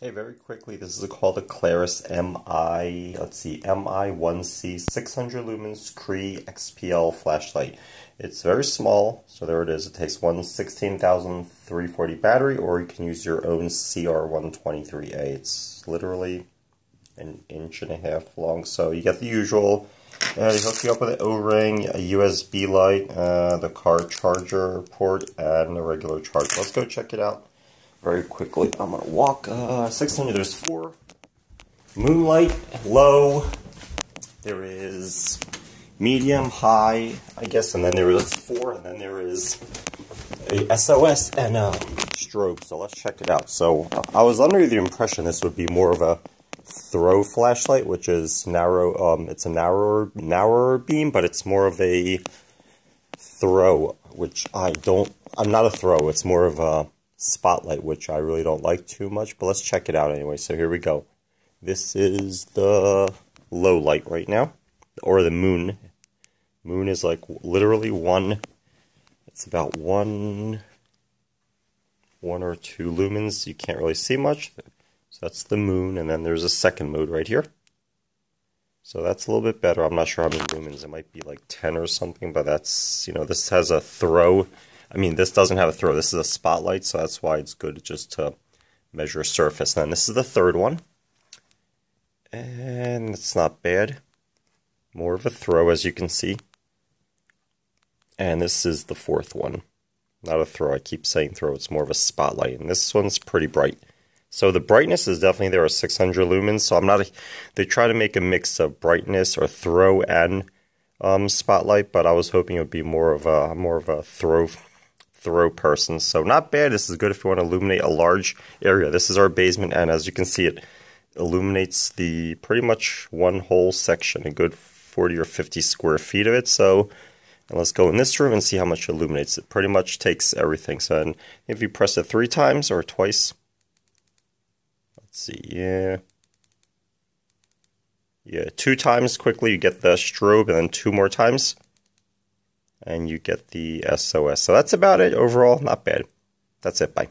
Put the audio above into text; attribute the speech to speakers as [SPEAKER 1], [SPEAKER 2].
[SPEAKER 1] Hey, very quickly, this is a called a Klarus MI, let's see, MI1C 600 lumens Cree XPL flashlight. It's very small, so there it is. It takes one 16,340 battery, or you can use your own CR123A. It's literally an inch and a half long, so you get the usual. Uh, they hook you up with an O-ring, a USB light, uh, the car charger port, and a regular charger. Let's go check it out very quickly. I'm gonna walk uh, 600. There's four. Moonlight, low. There is medium, high, I guess, and then there is four, and then there is a SOS and a strobe. So let's check it out. So I was under the impression this would be more of a throw flashlight, which is narrow. Um, it's a narrower, narrower beam, but it's more of a throw, which I don't. I'm not a throw. It's more of a spotlight, which I really don't like too much, but let's check it out anyway. So here we go. This is the low light right now, or the moon. Moon is like literally one, it's about one, one or two lumens. You can't really see much. So that's the moon, and then there's a second mode right here. So that's a little bit better. I'm not sure how many lumens. It might be like 10 or something, but that's, you know, this has a throw I mean, this doesn't have a throw. This is a spotlight, so that's why it's good just to measure surface. Then this is the third one. And it's not bad. More of a throw, as you can see. And this is the fourth one. Not a throw. I keep saying throw. It's more of a spotlight. And this one's pretty bright. So the brightness is definitely there at 600 lumens. So I'm not. A, they try to make a mix of brightness or throw and um, spotlight, but I was hoping it would be more of a more of a throw throw person. So not bad. This is good if you want to illuminate a large area. This is our basement, and as you can see, it illuminates the pretty much one whole section, a good 40 or 50 square feet of it. So let's go in this room and see how much it illuminates. It pretty much takes everything. So if you press it three times or twice, let's see, yeah. Yeah, two times quickly you get the strobe, and then two more times and you get the SOS. So that's about it overall. Not bad. That's it. Bye.